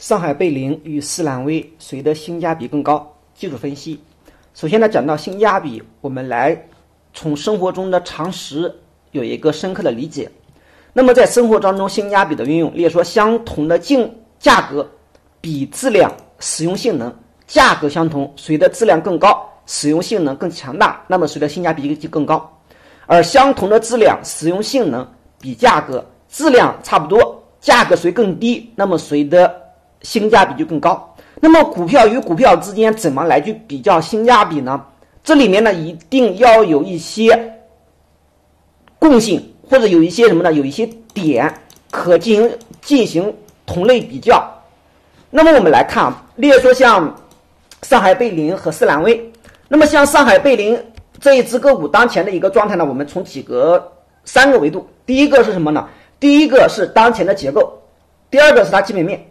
上海贝林与思兰威谁的性价比更高？技术分析。首先呢，讲到性价比，我们来从生活中的常识有一个深刻的理解。那么在生活当中，性价比的运用，例如说相同的净价格比质量、使用性能，价格相同，谁的质量更高，使用性能更强大，那么谁的性价比就更高。而相同的质量、使用性能比价格，质量差不多，价格谁更低，那么谁的性价比就更高。那么股票与股票之间怎么来去比较性价比呢？这里面呢一定要有一些共性，或者有一些什么呢？有一些点可进行进行同类比较。那么我们来看啊，例如说像上海贝林和思兰威。那么像上海贝林这一只个股当前的一个状态呢，我们从几个三个维度。第一个是什么呢？第一个是当前的结构，第二个是它基本面。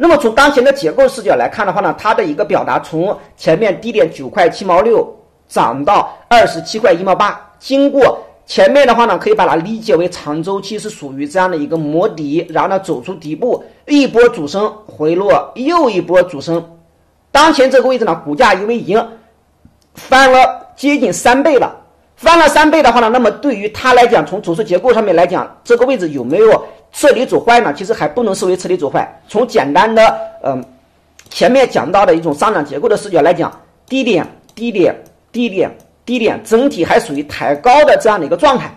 那么从当前的结构视角来看的话呢，它的一个表达从前面低点九块七毛六涨到二十七块一毛八，经过前面的话呢，可以把它理解为长周期是属于这样的一个磨底，然后呢走出底部，一波主升回落，又一波主升。当前这个位置呢，股价因为已经翻了接近三倍了，翻了三倍的话呢，那么对于它来讲，从走势结构上面来讲，这个位置有没有？彻底走坏呢？其实还不能视为彻底走坏。从简单的嗯前面讲到的一种上涨结构的视角来讲，低点、低点、低点、低点，整体还属于抬高的这样的一个状态。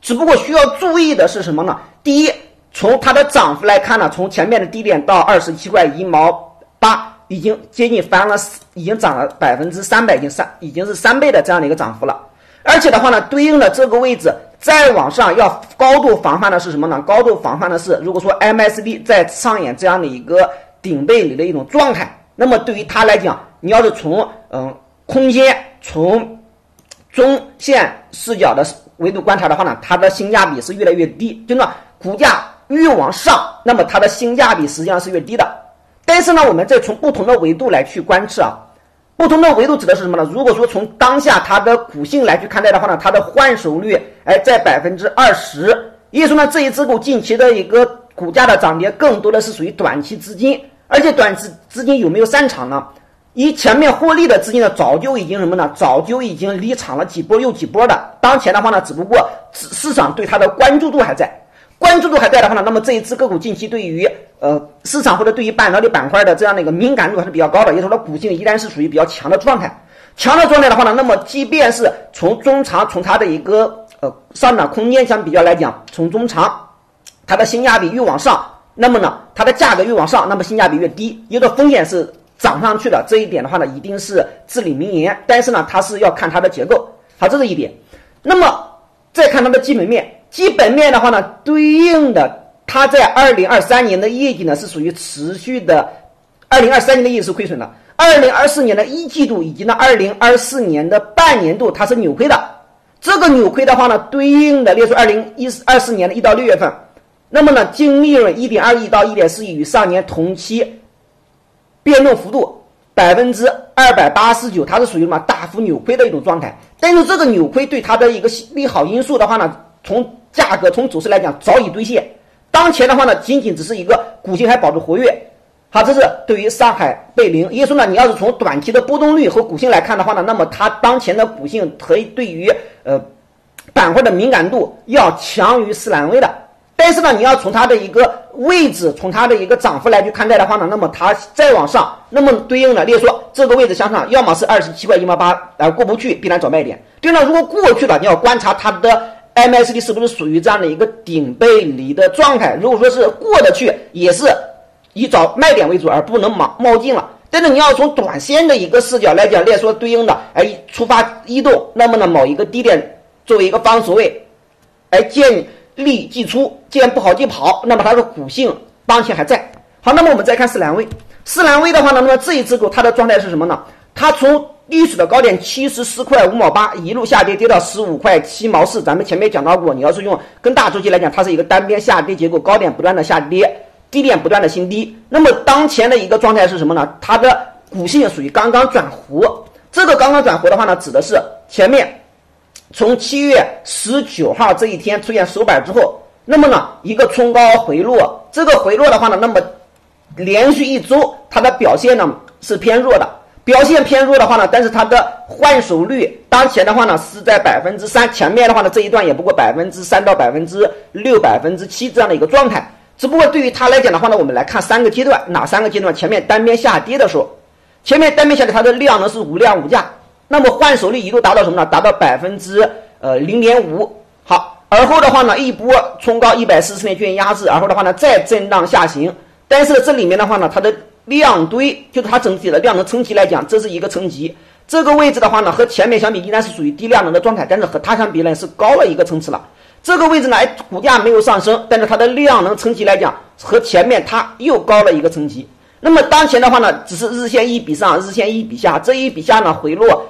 只不过需要注意的是什么呢？第一，从它的涨幅来看呢，从前面的低点到二十七块一毛八，已经接近翻了，已经涨了百分之三百，已经三已经是三倍的这样的一个涨幅了。而且的话呢，对应的这个位置。再往上要高度防范的是什么呢？高度防范的是，如果说 MACD 在上演这样的一个顶背离的一种状态，那么对于它来讲，你要是从嗯空间从中线视角的维度观察的话呢，它的性价比是越来越低。就那股价越往上，那么它的性价比实际上是越低的。但是呢，我们再从不同的维度来去观测啊。不同的维度指的是什么呢？如果说从当下它的股性来去看待的话呢，它的换手率哎在百分之二十，也就是说呢，这一只股近期的一个股价的涨跌更多的是属于短期资金，而且短期资金有没有散场呢？以前面获利的资金呢，早就已经什么呢？早就已经离场了几波又几波的。当前的话呢，只不过市市场对它的关注度还在。关注度还在的话呢，那么这一只个股近期对于呃市场或者对于半导体板块的这样的一个敏感度还是比较高的，也就是说股性依然是属于比较强的状态。强的状态的话呢，那么即便是从中长从它的一个呃上涨空间相比较来讲，从中长它的性价比越往上，那么呢它的价格越往上，那么性价比越低，有的风险是涨上去的。这一点的话呢，一定是至理名言。但是呢，它是要看它的结构，好，这是一点。那么再看它的基本面。基本面的话呢，对应的它在二零二三年的业绩呢是属于持续的，二零二三年的业绩是亏损的，二零二四年的一季度以及呢二零二四年的半年度它是扭亏的。这个扭亏的话呢，对应的列出二零一二四年的一到六月份，那么呢净利润一点二亿到一点四亿，与上年同期变动幅度百分之二百八十九，它是属于什么大幅扭亏的一种状态。但是这个扭亏对它的一个利好因素的话呢，从价格从走势来讲早已兑现，当前的话呢，仅仅只是一个股性还保持活跃。好，这是对于上海贝林。也就说呢，你要是从短期的波动率和股性来看的话呢，那么它当前的股性可以对于呃板块的敏感度要强于斯兰威的。但是呢，你要从它的一个位置，从它的一个涨幅来去看待的话呢，那么它再往上，那么对应的，例如说这个位置向上，要么是二十七块一毛八，呃过不去，必然找卖点。对了，如果过去了，你要观察它的。MACD 是不是属于这样的一个顶背离的状态？如果说是过得去，也是以找卖点为主，而不能冒冒进了。但是你要从短线的一个视角来讲，来说对应的，哎，出发移动，那么呢，某一个低点作为一个防守位，哎，见利即出，见不好即跑，那么它的股性当前还在。好，那么我们再看四兰威，四兰威的话呢，那么这一只股它的状态是什么呢？它从历史的高点七十四块五毛八，一路下跌跌到十五块七毛四。咱们前面讲到过，你要是用跟大周期来讲，它是一个单边下跌结构，高点不断的下跌，低点不断的新低。那么当前的一个状态是什么呢？它的股性属于刚刚转弧。这个刚刚转弧的话呢，指的是前面从七月十九号这一天出现首板之后，那么呢一个冲高回落，这个回落的话呢，那么连续一周它的表现呢是偏弱的，表现偏弱的话呢，但是它的换手率当前的话呢是在百分之三，前面的话呢这一段也不过百分之三到百分之六、百分之七这样的一个状态。只不过对于它来讲的话呢，我们来看三个阶段，哪三个阶段？前面单边下跌的时候，前面单边下跌它的量呢是无量无价，那么换手率一度达到什么呢？达到百分之呃零点五。好，而后的话呢，一波冲高一百四十天均线压制，而后的话呢再震荡下行。但是这里面的话呢，它的量堆就是它整体的量能层级来讲，这是一个层级。这个位置的话呢，和前面相比依然是属于低量能的状态，但是和它相比呢是高了一个层次了。这个位置呢，哎，股价没有上升，但是它的量能层级来讲，和前面它又高了一个层级。那么当前的话呢，只是日线一笔上，日线一笔下，这一笔下呢回落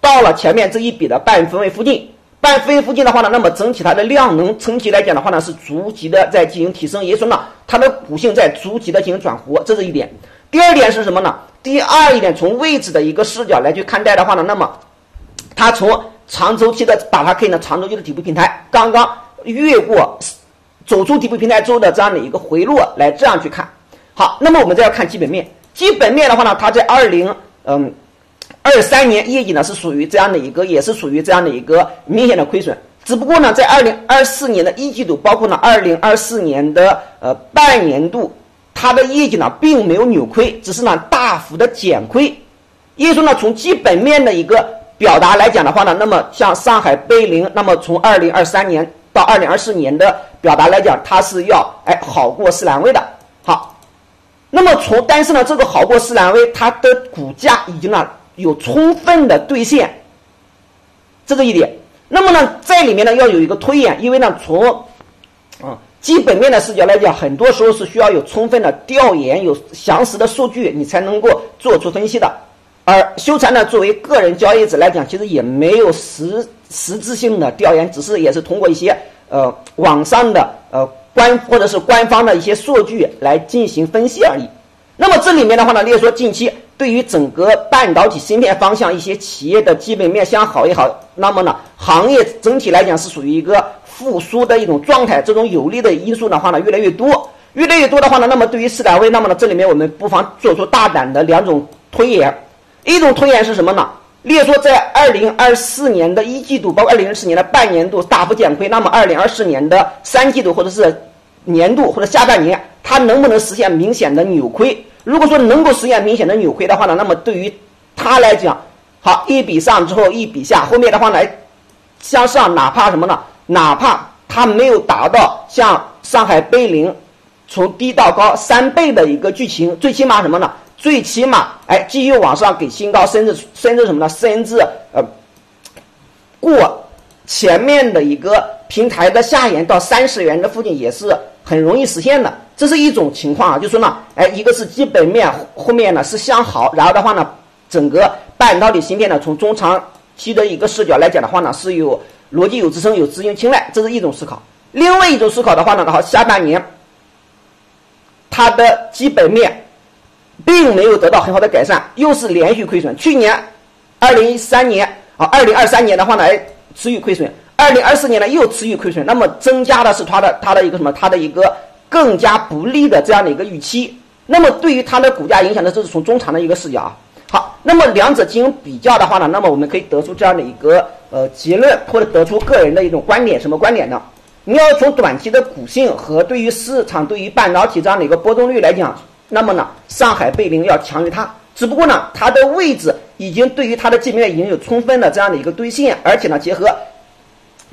到了前面这一笔的半分位附近。半分位附近的话呢，那么整体它的量能层级来讲的话呢，是逐级的在进行提升，也就说呢，它的股性在逐级的进行转活，这是一点。第二点是什么呢？第二一点，从位置的一个视角来去看待的话呢，那么它从长周期的把它可以呢，长周期的底部平台刚刚越过，走出底部平台之后的这样的一个回落来这样去看。好，那么我们再要看基本面，基本面的话呢，它在二零嗯。二三年业绩呢是属于这样的一个，也是属于这样的一个明显的亏损。只不过呢，在二零二四年的一季度，包括呢二零二四年的呃半年度，它的业绩呢并没有扭亏，只是呢大幅的减亏。也就说呢，从基本面的一个表达来讲的话呢，那么像上海贝林，那么从二零二三年到二零二四年的表达来讲，它是要哎好过斯兰威的。好，那么从但是呢，这个好过斯兰威，它的股价已经呢。有充分的兑现，这是一点。那么呢，在里面呢要有一个推演，因为呢从啊基本面的视角来讲，很多时候是需要有充分的调研，有详实的数据，你才能够做出分析的。而修禅呢，作为个人交易者来讲，其实也没有实实质性的调研，只是也是通过一些呃网上的呃官或者是官方的一些数据来进行分析而已。那么这里面的话呢，例如说近期。对于整个半导体芯片方向，一些企业的基本面向好也好，那么呢，行业整体来讲是属于一个复苏的一种状态。这种有利的因素的话呢，越来越多，越来越多的话呢，那么对于斯坦威，那么呢，这里面我们不妨做出大胆的两种推演。一种推演是什么呢？例如说，在二零二四年的一季度，包括二零二四年的半年度大幅减亏，那么二零二四年的三季度或者是年度或者下半年，它能不能实现明显的扭亏？如果说能够实现明显的扭亏的话呢，那么对于它来讲，好一笔上之后一笔下，后面的话呢，向上哪怕什么呢？哪怕它没有达到像上海贝林从低到高三倍的一个剧情，最起码什么呢？最起码哎继续往上给新高，甚至甚至什么呢？甚至呃过前面的一个平台的下沿到三十元的附近也是很容易实现的。这是一种情况啊，就说呢，哎，一个是基本面后面呢是向好，然后的话呢，整个半导体芯片呢从中长期的一个视角来讲的话呢，是有逻辑有支撑，有资金青睐，这是一种思考。另外一种思考的话呢，好，下半年它的基本面并没有得到很好的改善，又是连续亏损。去年二零一三年啊，二零二三年的话呢，哎，持续亏损；二零二四年呢又持续亏损，那么增加的是它的它的一个什么？它的一个。更加不利的这样的一个预期，那么对于它的股价影响呢，这是从中长的一个视角啊。好，那么两者进行比较的话呢，那么我们可以得出这样的一个呃结论，或者得出个人的一种观点，什么观点呢？你要从短期的股性和对于市场、对于半导体这样的一个波动率来讲，那么呢，上海贝林要强于它，只不过呢，它的位置已经对于它的基本面已经有充分的这样的一个兑现，而且呢，结合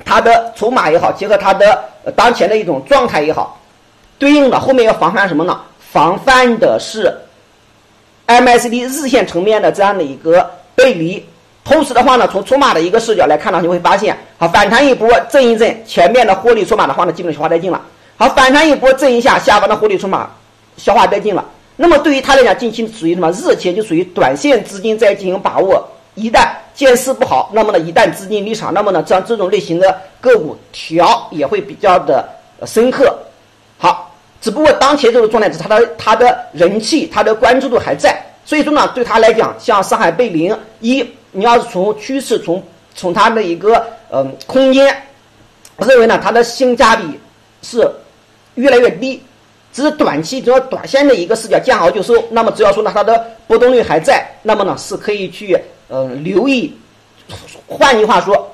它的筹码也好，结合它的当前的一种状态也好。对应的后面要防范什么呢？防范的是 MACD 日线层面的这样的一个背离。同时的话呢，从筹码的一个视角来看呢，你会发现，好反弹一波震一震，前面的获利筹码的话呢，基本消化殆尽了。好反弹一波震一下，下方的获利筹码消化殆尽了。那么对于它来讲，近期属于什么？日前就属于短线资金在进行把握。一旦见势不好，那么呢，一旦资金离场，那么呢，像这种类型的个股调也会比较的深刻。好。只不过当前这个状态是它的它的人气，它的关注度还在，所以说呢，对他来讲，像上海贝林一，你要是从趋势从从它的一个嗯空间，我认为呢它的性价比是越来越低，只是短期只要短线的一个视角见好就收。那么只要说呢它的波动率还在，那么呢是可以去呃留意。换句话说，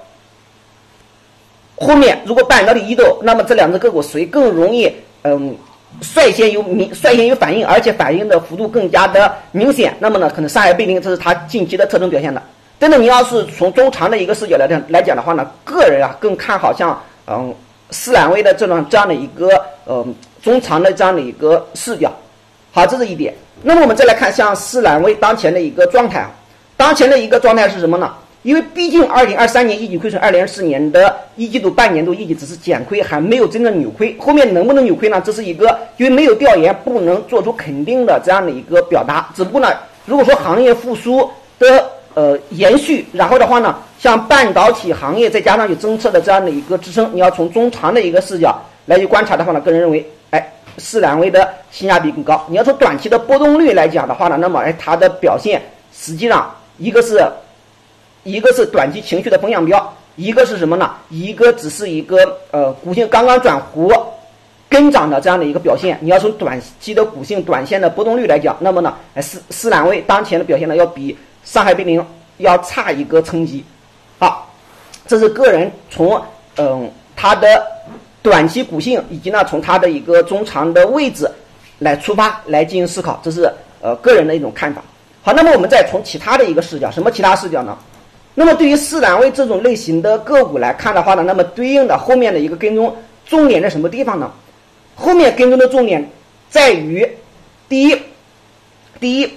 后面如果半导体异动，那么这两只个股谁更容易嗯率先有明率先有反应，而且反应的幅度更加的明显？那么呢，可能上海贝林这是它近期的特征表现的。真的，你要是从中长的一个视角来讲来讲的话呢，个人啊更看好像嗯斯兰威的这种这样的一个呃中长的这样的一个视角。好，这是一点。那么我们再来看像斯兰威当前的一个状态啊，当前的一个状态是什么呢？因为毕竟二零二三年一季亏损，二零二四年的一季度半年度业绩只是减亏，还没有真正扭亏。后面能不能扭亏呢？这是一个因为没有调研，不能做出肯定的这样的一个表达。只不过呢，如果说行业复苏的。呃，延续，然后的话呢，像半导体行业，再加上有政策的这样的一个支撑，你要从中长的一个视角来去观察的话呢，个人认为，哎，斯兰威的性价比更高。你要从短期的波动率来讲的话呢，那么哎，它的表现实际上一个是，一个是短期情绪的风向标，一个是什么呢？一个只是一个呃股性刚刚转弧跟涨的这样的一个表现。你要从短期的股性短线的波动率来讲，那么呢，哎，斯斯兰威当前的表现呢，要比。上海贝宁要差一个层级，好，这是个人从嗯它的短期股性以及呢从它的一个中长的位置来出发来进行思考，这是呃个人的一种看法。好，那么我们再从其他的一个视角，什么其他视角呢？那么对于四档位这种类型的个股来看的话呢，那么对应的后面的一个跟踪重点在什么地方呢？后面跟踪的重点在于第一，第一。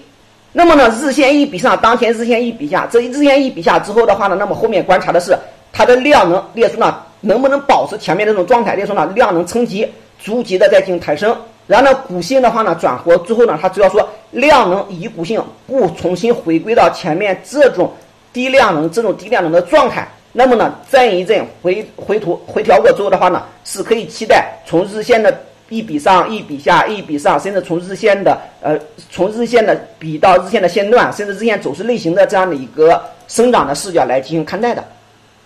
那么呢，日线一比上，当前日线一比下，这一日线一比下之后的话呢，那么后面观察的是它的量能，列出呢能不能保持前面这种状态，列出呢量能层级逐级的在进行抬升，然后呢股性的话呢转活之后呢，它只要说量能以股性不重新回归到前面这种低量能这种低量能的状态，那么呢震一震回回吐回调过之后的话呢，是可以期待从日线的。一笔上，一笔下，一笔上，甚至从日线的呃，从日线的比到日线的线段，甚至日线走势类型的这样的一个生长的视角来进行看待的。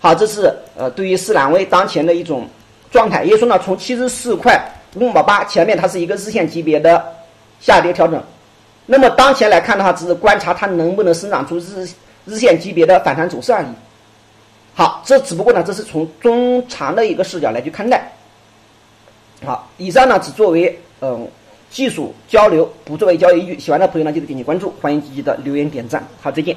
好，这是呃对于斯兰威当前的一种状态。也就是说呢，从七十四块五毛八前面它是一个日线级别的下跌调整，那么当前来看的话，只是观察它能不能生长出日日线级别的反弹走势而已。好，这只不过呢，这是从中长的一个视角来去看待。好，以上呢只作为嗯技术交流，不作为交易依据。喜欢的朋友呢，记得点击关注，欢迎积极的留言点赞。好，再见。